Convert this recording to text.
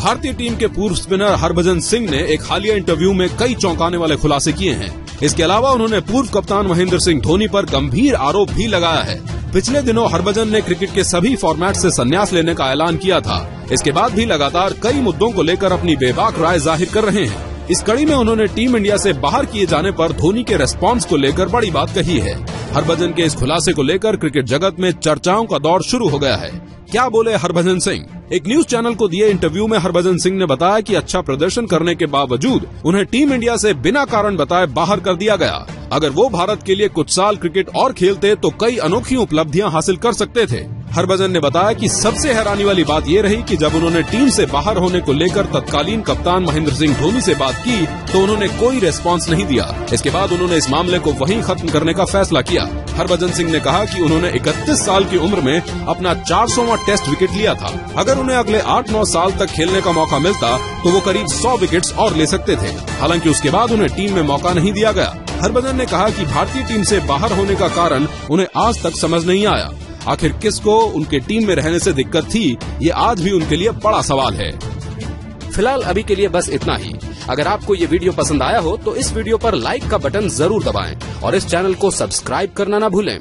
भारतीय टीम के पूर्व स्पिनर हरभजन सिंह ने एक हालिया इंटरव्यू में कई चौंकाने वाले खुलासे किए हैं। इसके अलावा उन्होंने पूर्व कप्तान महेंद्र सिंह धोनी पर गंभीर आरोप भी लगाया है। पिछले दिनों हरभजन ने क्रिकेट के सभी फॉर्मेट से संन्यास लेने का ऐलान किया था। इसके बाद भी लगातार कई मुद्दों को लेकर अपनी बेबाक राय ज़ाहिर कर रहे हैं। इस कड़ी में उन्होंने टीम इंडिया से बाहर किए जाने पर धोनी के रेस्पॉन्स को लेकर बड़ी बात कही है। हरभजन के इस खुलासे को लेकर क्रिकेट जगत में चर्चाओं का दौर शुरू हो गया है। क्या बोले हरभजन सिंह? एक न्यूज़ चैनल को दिए इंटरव्यू में हरभजन सिंह ने बताया कि अच्छा प्रदर्शन करने के बावजूद उन्हें टीम इंडिया से बिना कारण बताए बाहर कर दिया गया। अगर वो भारत के लिए कुछ साल क्रिकेट और खेलते तो कई अनोखी उपलब्धियाँ हासिल कर सकते थे। हरभजन ने बताया कि सबसे हैरानी वाली बात ये रही कि जब उन्होंने टीम से बाहर होने को लेकर तत्कालीन कप्तान महेंद्र सिंह धोनी से बात की तो उन्होंने कोई रेस्पॉन्स नहीं दिया। इसके बाद उन्होंने इस मामले को वहीं खत्म करने का फैसला किया। हरभजन सिंह ने कहा कि उन्होंने 31 साल की उम्र में अपना 400वां टेस्ट विकेट लिया था। अगर उन्हें अगले 8-9 साल तक खेलने का मौका मिलता तो वो करीब 100 विकेट्स और ले सकते थे। हालाँकि उसके बाद उन्हें टीम में मौका नहीं दिया गया। हरभजन ने कहा कि भारतीय टीम से बाहर होने का कारण उन्हें आज तक समझ नहीं आया। आखिर किसको उनके टीम में रहने से दिक्कत थी, ये आज भी उनके लिए बड़ा सवाल है। फ़िलहाल अभी के लिए बस इतना ही। अगर आपको ये वीडियो पसंद आया हो तो इस वीडियो पर लाइक का बटन ज़रूर दबाएँ और इस चैनल को सब्सक्राइब करना ना भूलें।